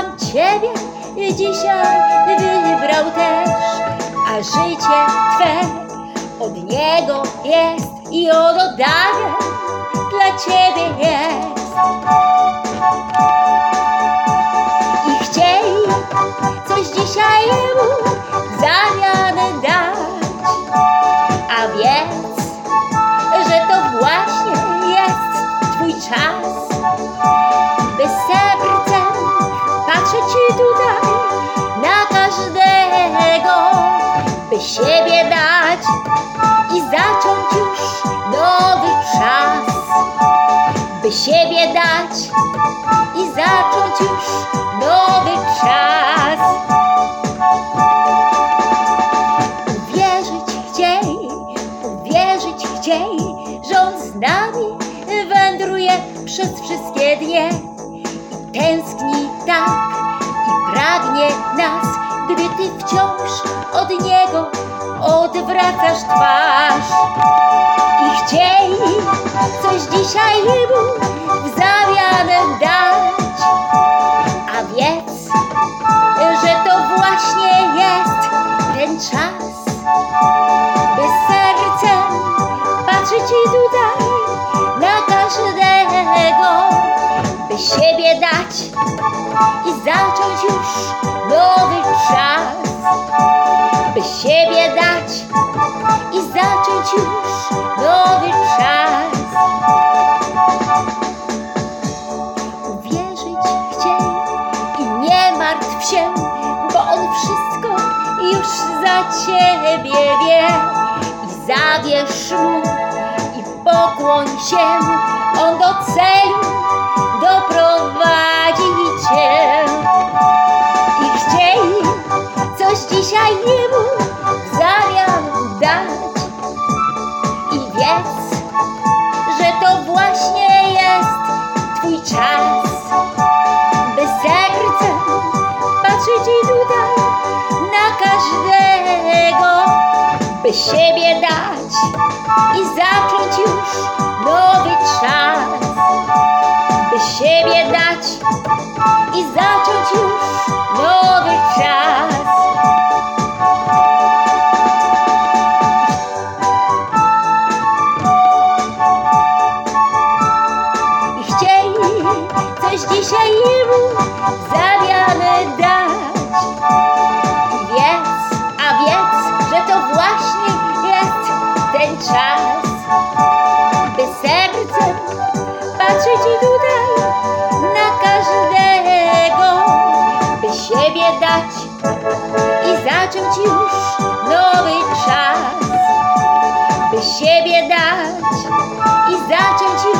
Pan Ciebie dzisiaj wybrał też, a życie Twe od Niego jest i on oddaje tutaj na każdego, by siebie dać i zacząć już nowy czas, by siebie dać i zacząć już nowy czas. Uwierzyć chcieli, uwierzyć chcieli, że On z nami wędruje przez wszystkie dnie i tęskni tak pragnie nas, gdy Ty wciąż od Niego odwracasz twarz. I chcieli coś dzisiaj Jemu siebie dać i zacząć już nowy czas, by siebie dać i zacząć już nowy czas. Uwierzyć chcieli i nie martw się, bo On wszystko już za Ciebie wie. I zawierz Mu i pokłoń się, On do celu doprowadzi Cię. I chcieli coś dzisiaj Jemu w zamian dać. I wiedz, że to właśnie jest Twój czas, by sercem patrzeć i tutaj na każdego, by siebie dać i zacząć już nowy czas, by siebie i zacząć już nowy czas. i chcieli coś dzisiaj Jemu w zamian dać. Wiedz, a wiedz, że to właśnie jest ten czas, by sercem patrzeć i siebie dać i zacząć już nowy czas, by siebie dać i zacząć